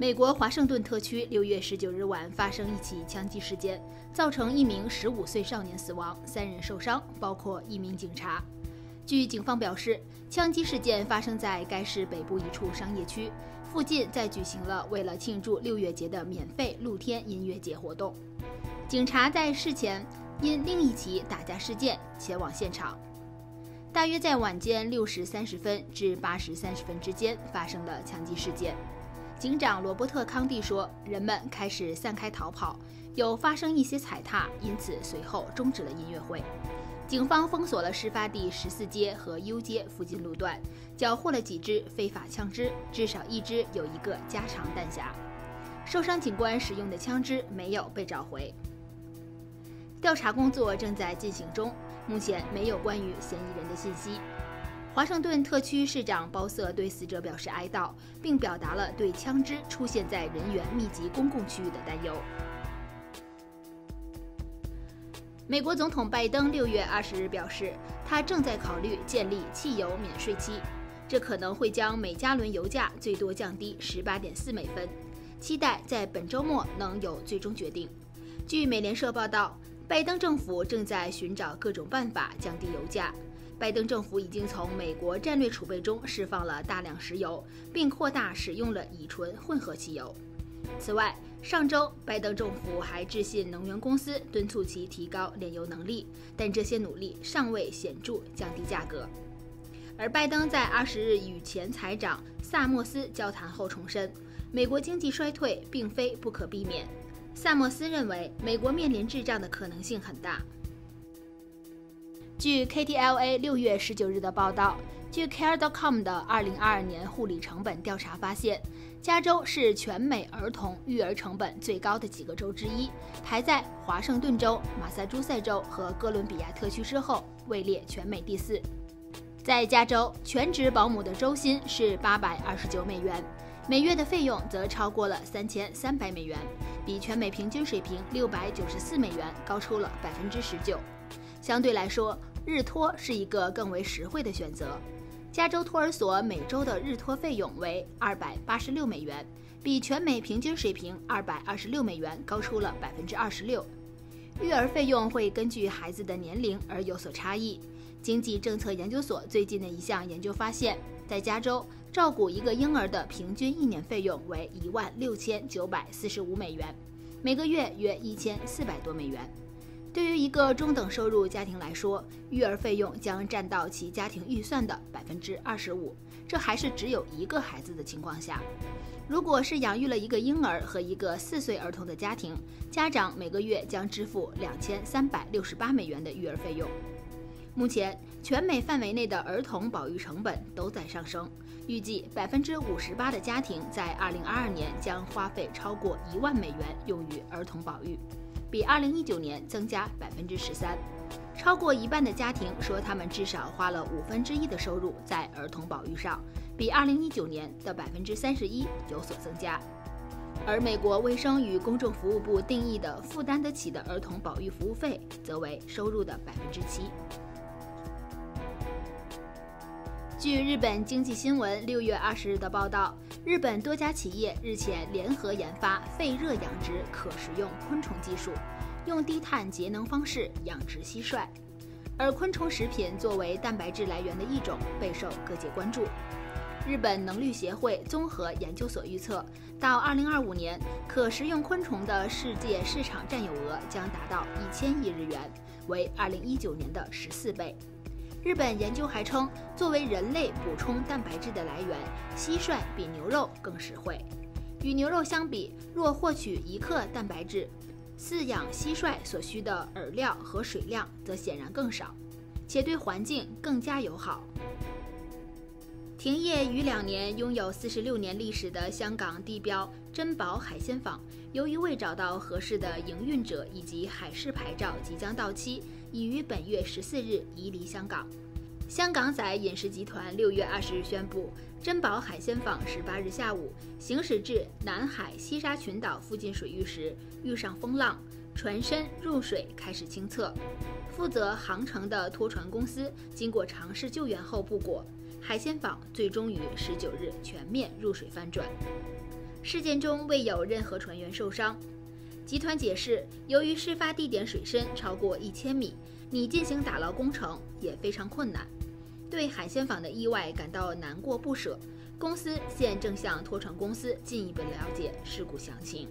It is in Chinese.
美国华盛顿特区六月十九日晚发生一起枪击事件，造成一名十五岁少年死亡，三人受伤，包括一名警察。据警方表示，枪击事件发生在该市北部一处商业区，附近在举行了为了庆祝六月节的免费露天音乐节活动。警察在事前因另一起打架事件前往现场。大约在晚间六时三十分至八时三十分之间发生了枪击事件。警长罗伯特·康蒂说：“人们开始散开逃跑，有发生一些踩踏，因此随后终止了音乐会。警方封锁了事发地十四街和 U 街附近路段，缴获了几支非法枪支，至少一支有一个加长弹匣。受伤警官使用的枪支没有被找回。调查工作正在进行中。”目前没有关于嫌疑人的信息。华盛顿特区市长鲍瑟对死者表示哀悼，并表达了对枪支出现在人员密集公共区域的担忧。美国总统拜登六月二十日表示，他正在考虑建立汽油免税期，这可能会将每加仑油价最多降低十八点四美分，期待在本周末能有最终决定。据美联社报道。拜登政府正在寻找各种办法降低油价。拜登政府已经从美国战略储备中释放了大量石油，并扩大使用了乙醇混合汽油。此外，上周拜登政府还致信能源公司，敦促其提高炼油能力，但这些努力尚未显著降低价格。而拜登在二十日与前财长萨默斯交谈后重申，美国经济衰退并非不可避免。萨默斯认为，美国面临滞胀的可能性很大。据 KTLA 六月十九日的报道，据 Care.com 的二零二二年护理成本调查发现，加州是全美儿童育儿成本最高的几个州之一，排在华盛顿州、马萨诸塞州和哥伦比亚特区之后，位列全美第四。在加州，全职保姆的周薪是八百二十九美元。每月的费用则超过了三千三百美元，比全美平均水平六百九十四美元高出了百分之十九。相对来说，日托是一个更为实惠的选择。加州托儿所每周的日托费用为二百八十六美元，比全美平均水平二百二十六美元高出了百分之二十六。育儿费用会根据孩子的年龄而有所差异。经济政策研究所最近的一项研究发现，在加州。照顾一个婴儿的平均一年费用为一万六千九百四十五美元，每个月约一千四百多美元。对于一个中等收入家庭来说，育儿费用将占到其家庭预算的百分之二十五。这还是只有一个孩子的情况下。如果是养育了一个婴儿和一个四岁儿童的家庭，家长每个月将支付两千三百六十八美元的育儿费用。目前，全美范围内的儿童保育成本都在上升。预计百分之五十八的家庭在二零二二年将花费超过一万美元用于儿童保育，比二零一九年增加百分之十三。超过一半的家庭说他们至少花了五分之一的收入在儿童保育上，比二零一九年的百分之三十一有所增加。而美国卫生与公众服务部定义的负担得起的儿童保育服务费，则为收入的百分之七。据日本经济新闻六月二十日的报道，日本多家企业日前联合研发废热养殖可食用昆虫技术，用低碳节能方式养殖蟋蟀。而昆虫食品作为蛋白质来源的一种，备受各界关注。日本能率协会综合研究所预测，到二零二五年，可食用昆虫的世界市场占有额将达到一千亿日元，为二零一九年的十四倍。日本研究还称，作为人类补充蛋白质的来源，蟋蟀比牛肉更实惠。与牛肉相比，若获取一克蛋白质，饲养蟋蟀所需的饵料和水量则显然更少，且对环境更加友好。停业逾两年、拥有四十六年历史的香港地标珍宝海鲜坊，由于未找到合适的营运者以及海事牌照即将到期。已于本月十四日移离香港。香港仔饮食集团六月二十日宣布，珍宝海鲜坊十八日下午行驶至南海西沙群岛附近水域时遇上风浪，船身入水开始清侧。负责航程的拖船公司经过尝试救援后不果，海鲜坊最终于十九日全面入水翻转。事件中未有任何船员受伤。集团解释，由于事发地点水深超过一千米，你进行打捞工程也非常困难，对海鲜坊的意外感到难过不舍。公司现正向拖船公司进一步了解事故详情。